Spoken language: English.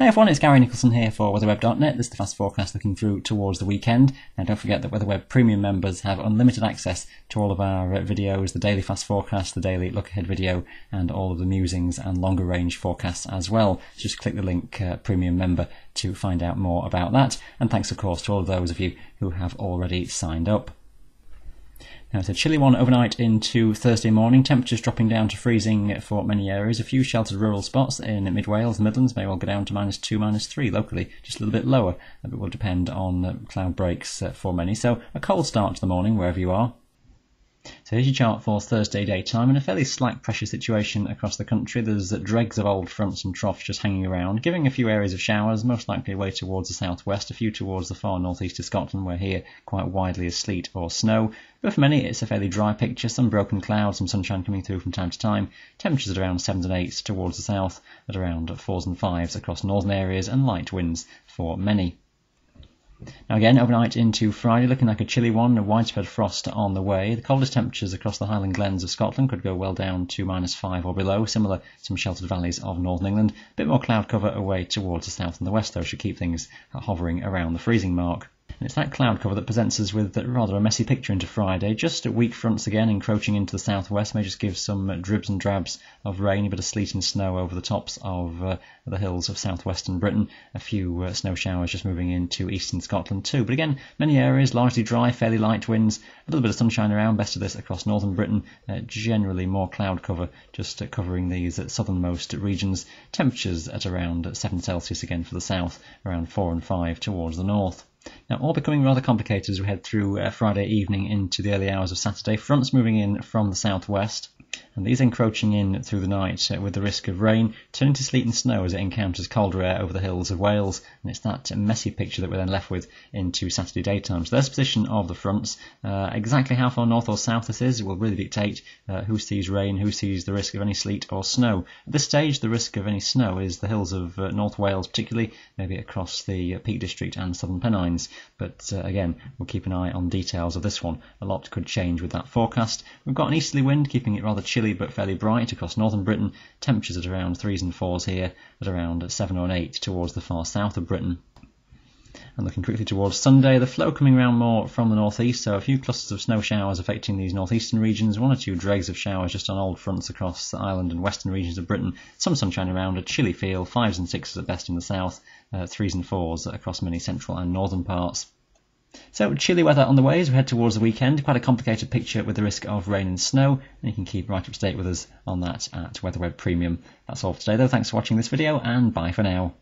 Hi everyone, it's Gary Nicholson here for weatherweb.net. This is the fast forecast looking through towards the weekend. Now don't forget that WeatherWeb Premium members have unlimited access to all of our uh, videos, the daily fast forecast, the daily look ahead video, and all of the musings and longer range forecasts as well. So just click the link uh, Premium member to find out more about that. And thanks of course to all of those of you who have already signed up. Now it's a chilly one overnight into Thursday morning. Temperatures dropping down to freezing for many areas. A few sheltered rural spots in mid Wales, Midlands may well go down to minus two, minus three locally, just a little bit lower. But will depend on uh, cloud breaks uh, for many. So a cold start to the morning wherever you are. So here's your chart for Thursday daytime in a fairly slack pressure situation across the country. There's dregs of old fronts and troughs just hanging around, giving a few areas of showers, most likely away towards the southwest, a few towards the far northeast of Scotland, where here quite widely is sleet or snow. But for many, it's a fairly dry picture, some broken clouds, some sunshine coming through from time to time. Temperatures at around 7s and 8s towards the south, at around 4s and 5s across northern areas, and light winds for many. Now again, overnight into Friday, looking like a chilly one, a widespread frost on the way. The coldest temperatures across the Highland Glens of Scotland could go well down to minus 5 or below, similar to some sheltered valleys of northern England. A bit more cloud cover away towards the south and the west, though, should keep things hovering around the freezing mark. And it's that cloud cover that presents us with rather a messy picture into Friday. Just at weak fronts again encroaching into the southwest may just give some dribs and drabs of rain, a bit of sleet and snow over the tops of uh, the hills of southwestern Britain. A few uh, snow showers just moving into eastern Scotland too. But again, many areas largely dry, fairly light winds, a little bit of sunshine around. Best of this across northern Britain. Uh, generally more cloud cover just uh, covering these southernmost regions. Temperatures at around 7 Celsius again for the south, around 4 and 5 towards the north. Now, all becoming rather complicated as we head through uh, Friday evening into the early hours of Saturday. Fronts moving in from the southwest and these encroaching in through the night uh, with the risk of rain, turning to sleet and snow as it encounters colder air over the hills of Wales. And it's that messy picture that we're then left with into Saturday daytime. So the position of the fronts. Uh, exactly how far north or south this is will really dictate uh, who sees rain, who sees the risk of any sleet or snow. At this stage, the risk of any snow is the hills of uh, North Wales, particularly maybe across the uh, Peak District and Southern Pennines. But uh, again, we'll keep an eye on details of this one. A lot could change with that forecast. We've got an easterly wind keeping it rather chilly but fairly bright across northern Britain. Temperatures at around 3s and 4s here, at around 7 or 8 towards the far south of Britain. And looking quickly towards Sunday, the flow coming around more from the northeast, so a few clusters of snow showers affecting these northeastern regions, one or two dregs of showers just on old fronts across the island and western regions of Britain, some sunshine around, a chilly feel, fives and sixes at best in the south, uh, threes and fours across many central and northern parts. So chilly weather on the way as we head towards the weekend. Quite a complicated picture with the risk of rain and snow. And you can keep right up to date with us on that at WeatherWeb Premium. That's all for today though. Thanks for watching this video and bye for now.